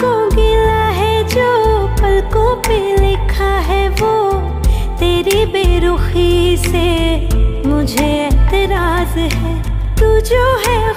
को गिला है जो पलकों पे लिखा है वो। तेरी बेरुखी से मुझे एतराज़ है। तू जो है